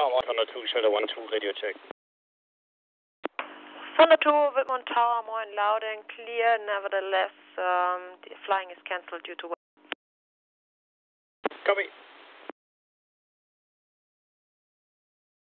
Tower 102, Shelter 12, radio check. 102, Wittmund Tower, more and loud and clear. Nevertheless, um, the flying is cancelled due to